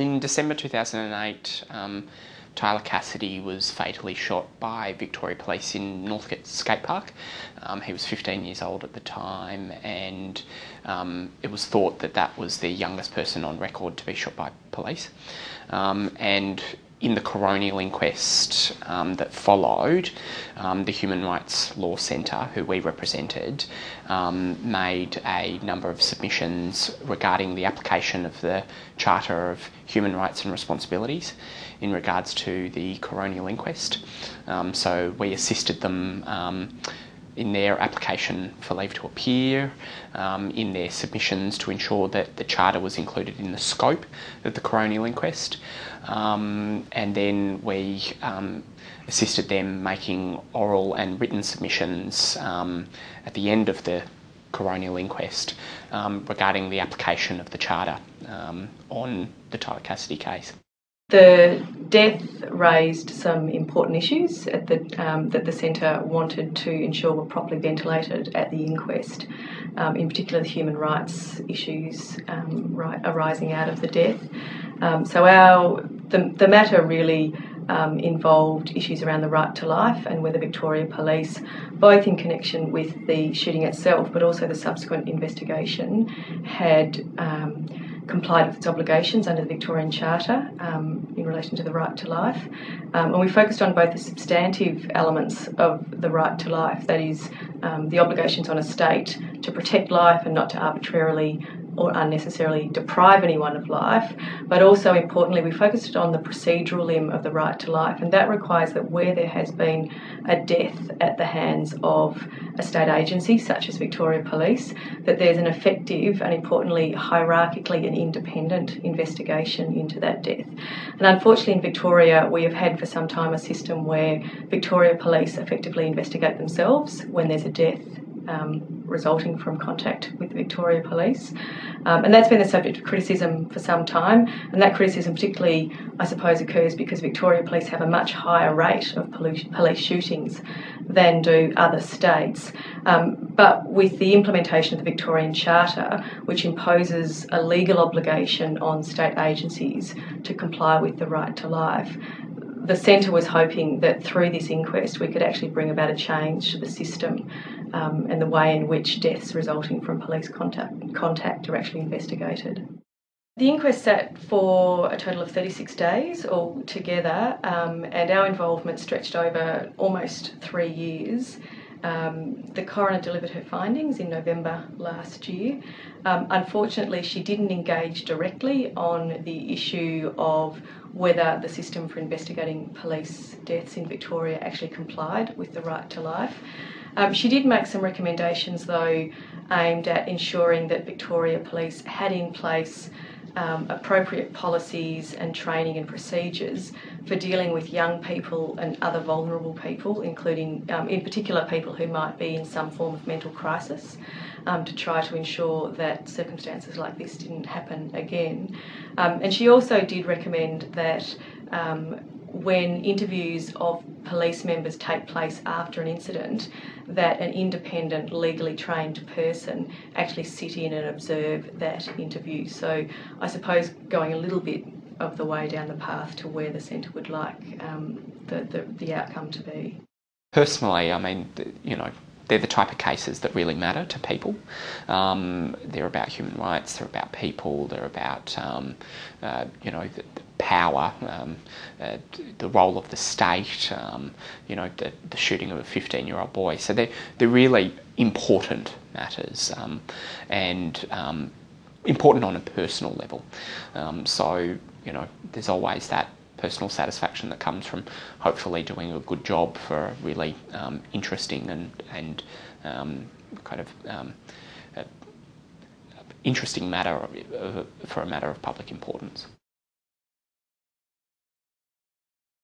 In December 2008, um, Tyler Cassidy was fatally shot by Victoria Police in Northcote Skate Park. Um, he was 15 years old at the time, and um, it was thought that that was the youngest person on record to be shot by police. Um, and in the coronial inquest um, that followed, um, the Human Rights Law Centre, who we represented, um, made a number of submissions regarding the application of the Charter of Human Rights and Responsibilities in regards to the coronial inquest. Um, so we assisted them um, in their application for leave to appear, um, in their submissions to ensure that the charter was included in the scope of the coronial inquest, um, and then we um, assisted them making oral and written submissions um, at the end of the coronial inquest um, regarding the application of the charter um, on the Tyler Cassidy case. The death raised some important issues the, um, that the centre wanted to ensure were properly ventilated at the inquest, um, in particular the human rights issues um, right, arising out of the death. Um, so our the, the matter really um, involved issues around the right to life and whether Victoria Police, both in connection with the shooting itself but also the subsequent investigation, had um, complied with its obligations under the Victorian Charter um, in relation to the right to life. Um, and we focused on both the substantive elements of the right to life, that is, um, the obligations on a state to protect life and not to arbitrarily or unnecessarily deprive anyone of life, but also importantly, we focused on the procedural limb of the right to life, and that requires that where there has been a death at the hands of a state agency, such as Victoria Police, that there's an effective and importantly, hierarchically and independent investigation into that death. And unfortunately, in Victoria, we have had for some time a system where Victoria Police effectively investigate themselves when there's a death um, resulting from contact with Victoria Police. Um, and that's been the subject of criticism for some time. And that criticism, particularly, I suppose, occurs because Victoria Police have a much higher rate of police shootings than do other states. Um, but with the implementation of the Victorian Charter, which imposes a legal obligation on state agencies to comply with the right to life, the centre was hoping that through this inquest we could actually bring about a change to the system um, and the way in which deaths resulting from police contact, contact are actually investigated. The inquest sat for a total of 36 days altogether, um, and our involvement stretched over almost three years. Um, the coroner delivered her findings in November last year. Um, unfortunately, she didn't engage directly on the issue of whether the system for investigating police deaths in Victoria actually complied with the right to life. Um, she did make some recommendations, though, aimed at ensuring that Victoria Police had in place um, appropriate policies and training and procedures for dealing with young people and other vulnerable people, including, um, in particular, people who might be in some form of mental crisis, um, to try to ensure that circumstances like this didn't happen again. Um, and she also did recommend that um, when interviews of police members take place after an incident, that an independent, legally trained person actually sit in and observe that interview. So I suppose going a little bit of the way down the path to where the centre would like um, the, the, the outcome to be. Personally, I mean, you know, they're the type of cases that really matter to people. Um, they're about human rights, they're about people, they're about, um, uh, you know, the, the power, um, uh, the role of the state, um, you know, the, the, shooting of a 15 year old boy. So they're, they're really important matters um, and um, important on a personal level. so, you know, there's always that personal satisfaction that comes from hopefully doing a good job for a really um, interesting and, and um, kind of um, uh, interesting matter for a matter of public importance.